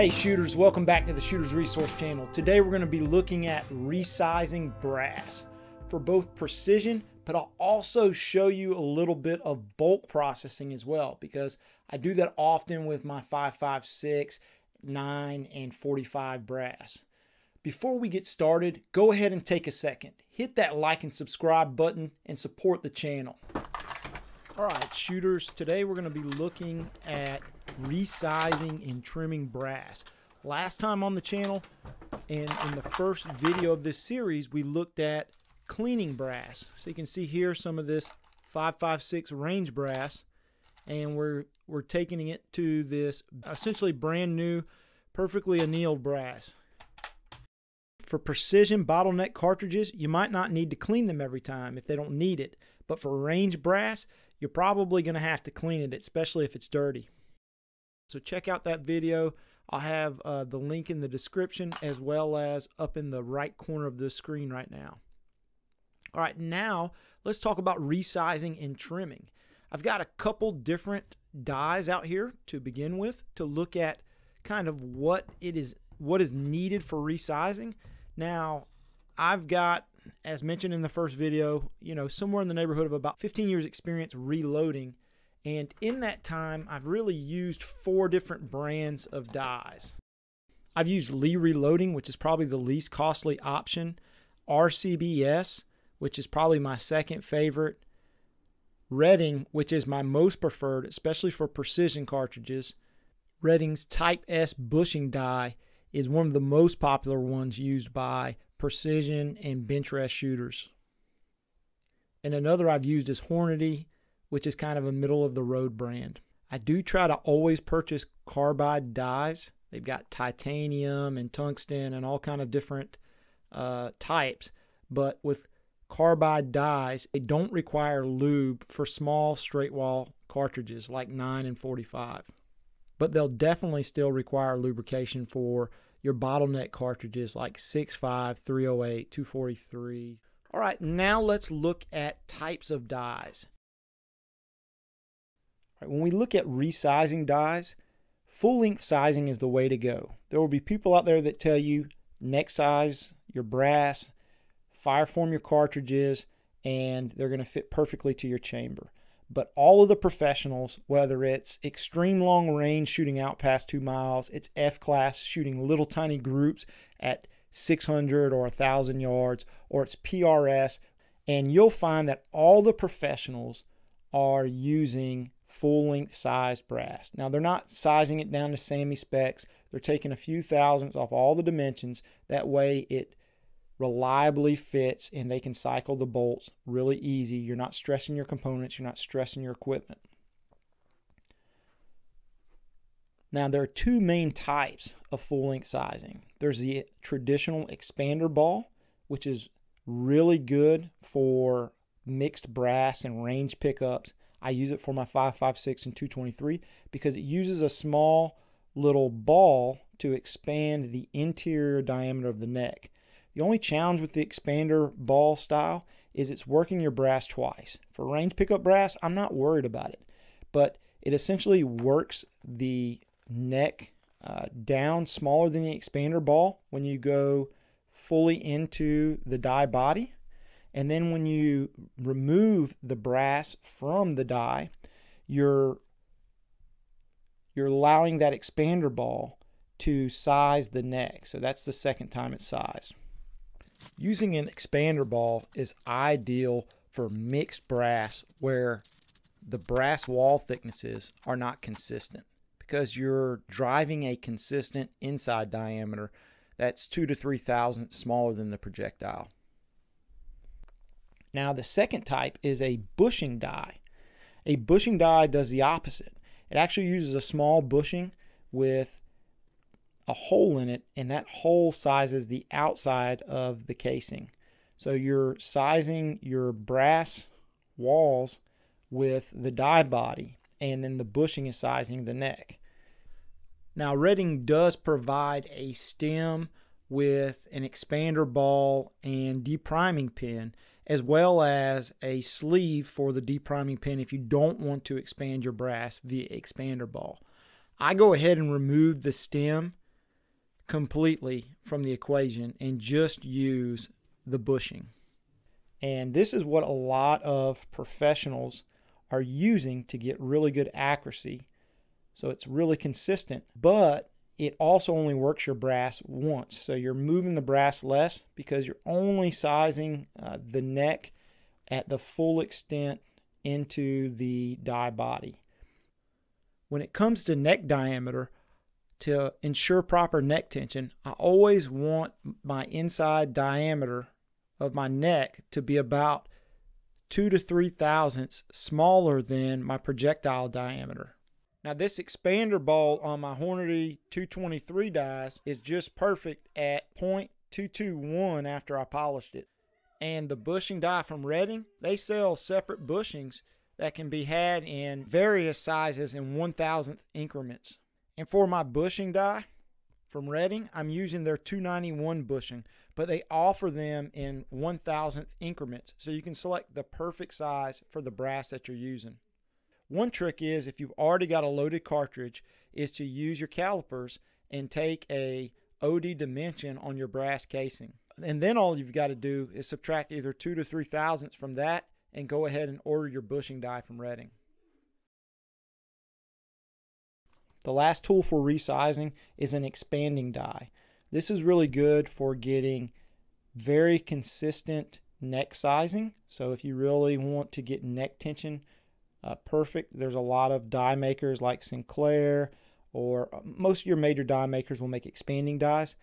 Hey shooters, welcome back to the Shooters Resource Channel. Today we're going to be looking at resizing brass for both precision, but I'll also show you a little bit of bulk processing as well because I do that often with my 5.56, 9, and 45 brass. Before we get started, go ahead and take a second. Hit that like and subscribe button and support the channel. All right, shooters, today we're going to be looking at resizing and trimming brass. Last time on the channel and in the first video of this series, we looked at cleaning brass. So you can see here some of this 556 range brass and we're we're taking it to this essentially brand new perfectly annealed brass. For precision bottleneck cartridges, you might not need to clean them every time if they don't need it. But for range brass, you're probably going to have to clean it, especially if it's dirty. So check out that video. I'll have uh, the link in the description as well as up in the right corner of the screen right now. All right, now let's talk about resizing and trimming. I've got a couple different dies out here to begin with to look at kind of what it is what is needed for resizing. Now, I've got as mentioned in the first video, you know, somewhere in the neighborhood of about 15 years experience reloading and in that time, I've really used four different brands of dies. I've used Lee Reloading, which is probably the least costly option, RCBS, which is probably my second favorite, Redding, which is my most preferred, especially for precision cartridges. Redding's Type S bushing die is one of the most popular ones used by precision and bench rest shooters. And another I've used is Hornady, which is kind of a middle of the road brand. I do try to always purchase carbide dies. They've got titanium and tungsten and all kind of different uh, types, but with carbide dies, they don't require lube for small straight wall cartridges like 9 and 45. But they'll definitely still require lubrication for your bottleneck cartridges like 6.5, 308, 243. All right, now let's look at types of dies. Right, when we look at resizing dies, full length sizing is the way to go. There will be people out there that tell you neck size your brass, fire form your cartridges, and they're going to fit perfectly to your chamber. But all of the professionals, whether it's extreme long range shooting out past two miles, it's F class shooting little tiny groups at 600 or 1,000 yards, or it's PRS, and you'll find that all the professionals are using full length sized brass. Now they're not sizing it down to SAAMI specs. They're taking a few thousandths off all the dimensions. That way it reliably fits and they can cycle the bolts really easy. You're not stressing your components, you're not stressing your equipment. Now there are two main types of full length sizing. There's the traditional expander ball, which is really good for mixed brass and range pickups I use it for my 556 and 223 because it uses a small little ball to expand the interior diameter of the neck. The only challenge with the expander ball style is it's working your brass twice. For range pickup brass, I'm not worried about it, but it essentially works the neck uh, down smaller than the expander ball when you go fully into the die body and then when you remove the brass from the die, you're you're allowing that expander ball to size the neck. So that's the second time it's sized. Using an expander ball is ideal for mixed brass where the brass wall thicknesses are not consistent because you're driving a consistent inside diameter that's two to three thousandths smaller than the projectile. Now, the second type is a bushing die. A bushing die does the opposite. It actually uses a small bushing with a hole in it, and that hole sizes the outside of the casing. So you're sizing your brass walls with the die body, and then the bushing is sizing the neck. Now, Redding does provide a stem with an expander ball and depriming pin as well as a sleeve for the depriming pin if you don't want to expand your brass via expander ball. I go ahead and remove the stem completely from the equation and just use the bushing. And this is what a lot of professionals are using to get really good accuracy. So it's really consistent, but it also only works your brass once. So you're moving the brass less because you're only sizing uh, the neck at the full extent into the die body. When it comes to neck diameter, to ensure proper neck tension, I always want my inside diameter of my neck to be about two to three thousandths smaller than my projectile diameter. Now this expander ball on my Hornady 223 dies is just perfect at 0.221 after I polished it. And the bushing die from Redding, they sell separate bushings that can be had in various sizes in 1,000th increments. And for my bushing die from Redding, I'm using their 291 bushing, but they offer them in 1,000th increments. So you can select the perfect size for the brass that you're using. One trick is if you've already got a loaded cartridge is to use your calipers and take a OD dimension on your brass casing. And then all you've got to do is subtract either two to three thousandths from that and go ahead and order your bushing die from Redding. The last tool for resizing is an expanding die. This is really good for getting very consistent neck sizing. So if you really want to get neck tension uh, perfect, there's a lot of die makers like Sinclair or uh, most of your major die makers will make expanding dies.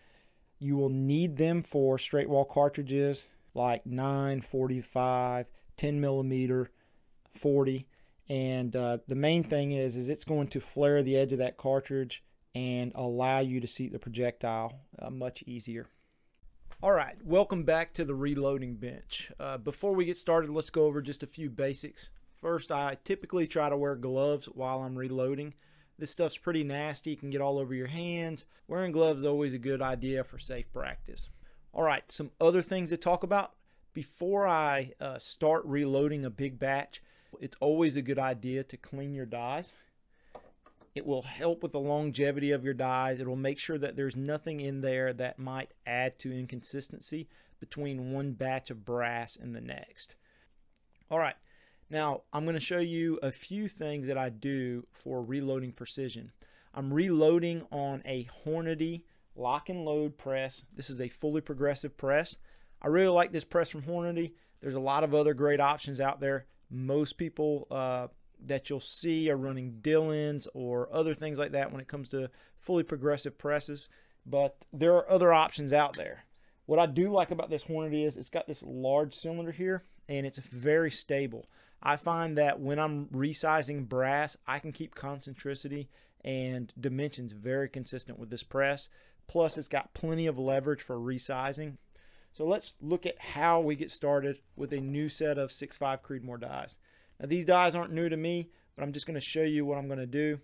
You will need them for straight wall cartridges like 9, 45, 10 millimeter, 40 and uh, the main thing is, is it's going to flare the edge of that cartridge and allow you to see the projectile uh, much easier. All right, welcome back to the reloading bench. Uh, before we get started, let's go over just a few basics. First, I typically try to wear gloves while I'm reloading. This stuff's pretty nasty, it can get all over your hands. Wearing gloves is always a good idea for safe practice. All right, some other things to talk about. Before I uh, start reloading a big batch, it's always a good idea to clean your dies. It will help with the longevity of your dies. It will make sure that there's nothing in there that might add to inconsistency between one batch of brass and the next. All right, now I'm going to show you a few things that I do for reloading precision. I'm reloading on a Hornady lock and load press. This is a fully progressive press. I really like this press from Hornady. There's a lot of other great options out there. Most people uh, that you'll see are running Dillons or other things like that when it comes to fully progressive presses, but there are other options out there. What I do like about this Hornady is it's got this large cylinder here and it's very stable. I find that when I'm resizing brass, I can keep concentricity and dimensions very consistent with this press. Plus, it's got plenty of leverage for resizing. So let's look at how we get started with a new set of 6.5 Creedmoor dies. Now these dies aren't new to me, but I'm just going to show you what I'm going to do.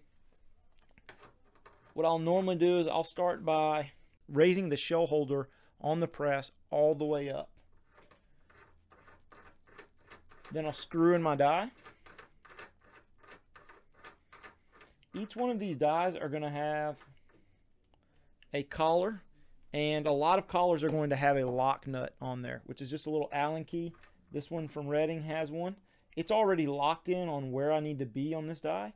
What I'll normally do is I'll start by raising the shell holder on the press all the way up. Then I'll screw in my die. Each one of these dies are going to have a collar and a lot of collars are going to have a lock nut on there, which is just a little Allen key. This one from Redding has one. It's already locked in on where I need to be on this die.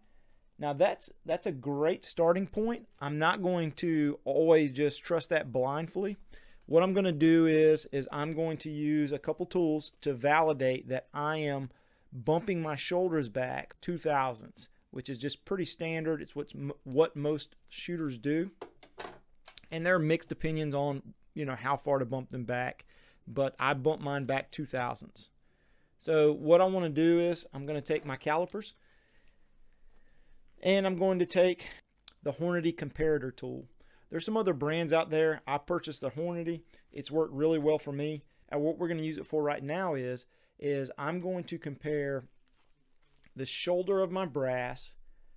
Now that's that's a great starting point. I'm not going to always just trust that blindly. What I'm going to do is is I'm going to use a couple tools to validate that I am bumping my shoulders back two thousandths, which is just pretty standard. It's what's what most shooters do and there are mixed opinions on you know how far to bump them back but I bump mine back two thousandths so what I want to do is I'm going to take my calipers and I'm going to take the Hornady comparator tool. There's some other brands out there. I purchased the Hornady. It's worked really well for me. And what we're going to use it for right now is is I'm going to compare the shoulder of my brass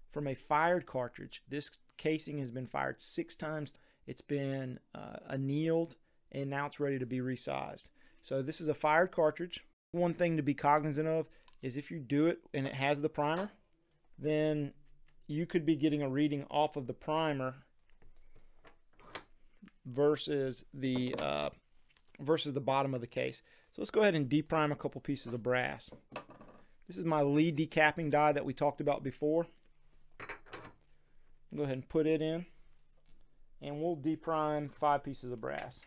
from a fired cartridge. This casing has been fired six times it's been uh, annealed and now it's ready to be resized. So this is a fired cartridge. One thing to be cognizant of is if you do it and it has the primer, then you could be getting a reading off of the primer versus the uh, versus the bottom of the case. So let's go ahead and deprime a couple pieces of brass. This is my Lee decapping die that we talked about before. Go ahead and put it in and we'll deprime five pieces of brass.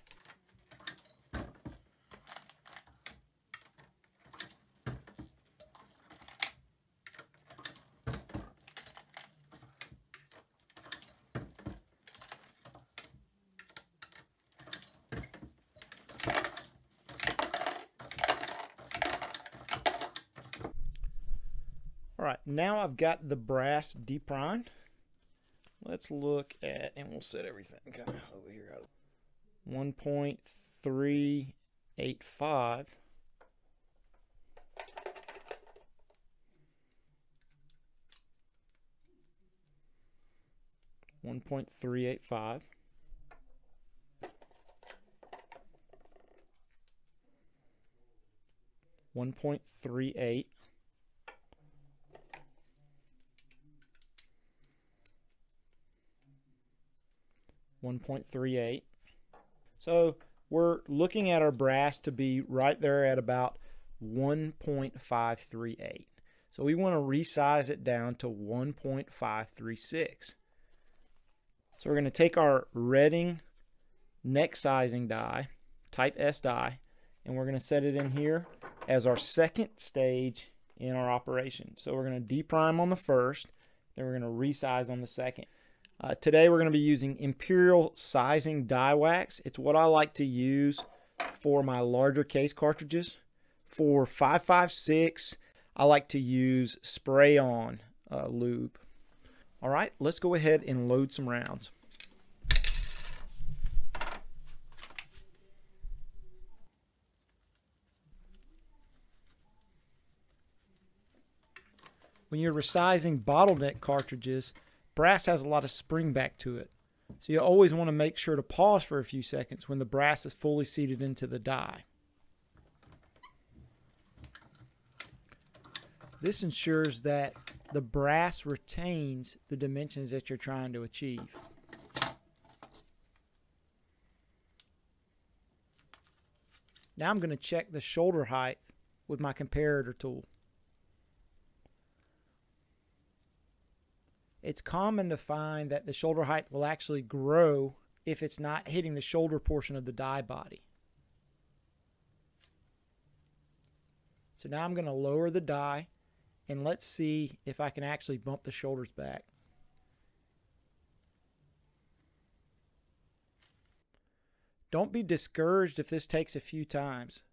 All right, now I've got the brass deprimed. Let's look at, and we'll set everything kind of over here. 1.385 1.385 1.38 1.38. So we're looking at our brass to be right there at about 1.538. So we want to resize it down to 1.536. So we're going to take our Redding neck sizing die, type S die, and we're going to set it in here as our second stage in our operation. So we're going to deprime on the first, then we're going to resize on the second. Uh, today we're going to be using Imperial Sizing Die Wax. It's what I like to use for my larger case cartridges. For 556, I like to use spray-on uh, lube. All right, let's go ahead and load some rounds. When you're resizing bottleneck cartridges, brass has a lot of spring back to it. So you always want to make sure to pause for a few seconds when the brass is fully seated into the die. This ensures that the brass retains the dimensions that you're trying to achieve. Now I'm going to check the shoulder height with my comparator tool. It's common to find that the shoulder height will actually grow if it's not hitting the shoulder portion of the die body. So now I'm going to lower the die and let's see if I can actually bump the shoulders back. Don't be discouraged if this takes a few times.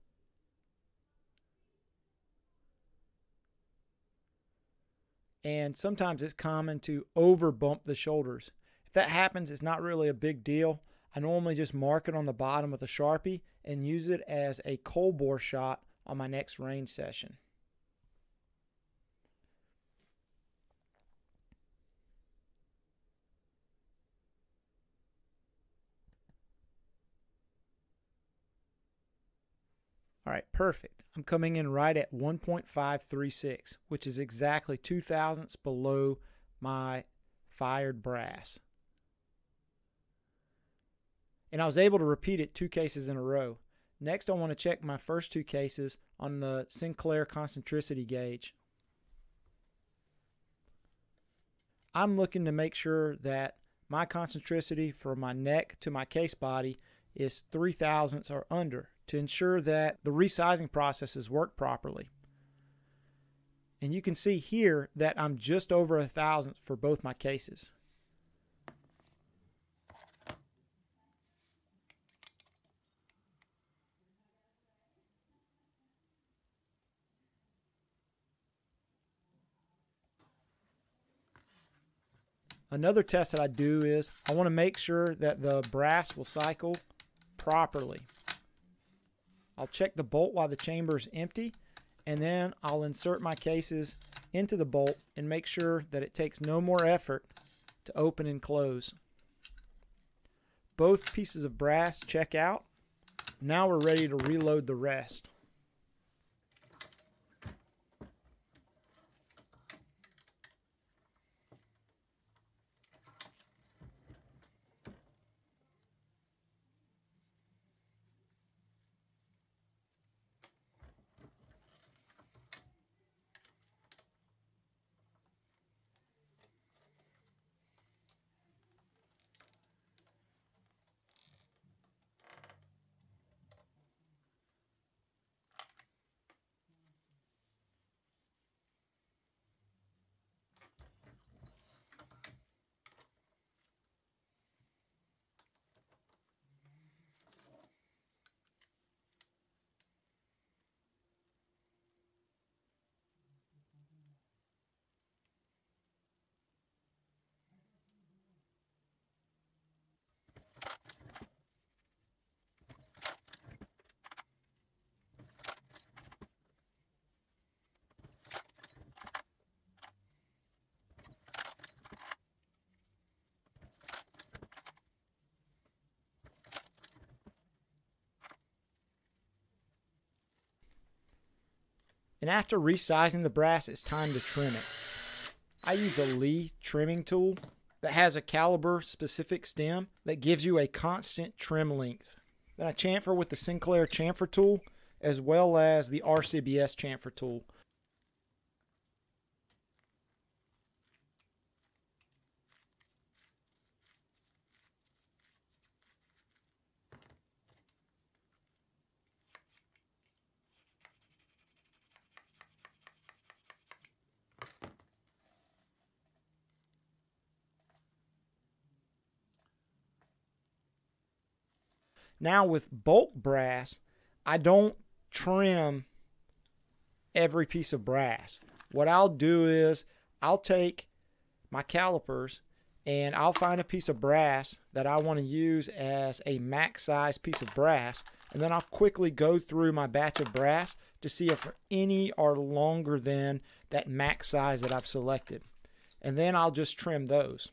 And sometimes it's common to over bump the shoulders. If that happens, it's not really a big deal. I normally just mark it on the bottom with a Sharpie and use it as a cold bore shot on my next range session. Right, perfect. I'm coming in right at 1.536, which is exactly two thousandths below my fired brass. And I was able to repeat it two cases in a row. Next, I want to check my first two cases on the Sinclair concentricity gauge. I'm looking to make sure that my concentricity from my neck to my case body is 3 thousandths or under to ensure that the resizing processes work properly. And you can see here that I'm just over a thousandth for both my cases. Another test that I do is I want to make sure that the brass will cycle properly. I'll check the bolt while the chamber is empty and then I'll insert my cases into the bolt and make sure that it takes no more effort to open and close. Both pieces of brass check out. Now we're ready to reload the rest. And after resizing the brass, it's time to trim it. I use a Lee trimming tool that has a caliber specific stem that gives you a constant trim length. Then I chamfer with the Sinclair chamfer tool as well as the RCBS chamfer tool. Now with bulk brass, I don't trim every piece of brass. What I'll do is I'll take my calipers and I'll find a piece of brass that I want to use as a max size piece of brass and then I'll quickly go through my batch of brass to see if any are longer than that max size that I've selected and then I'll just trim those.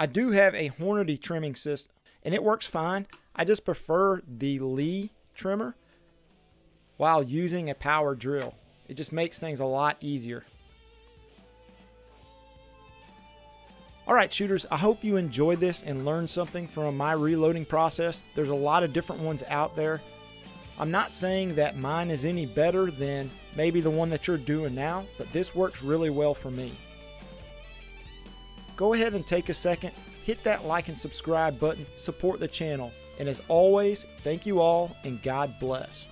I do have a Hornady trimming system and it works fine. I just prefer the Lee trimmer while using a power drill. It just makes things a lot easier. Alright shooters, I hope you enjoyed this and learned something from my reloading process. There's a lot of different ones out there. I'm not saying that mine is any better than maybe the one that you're doing now, but this works really well for me go ahead and take a second, hit that like and subscribe button, support the channel. And as always, thank you all and God bless.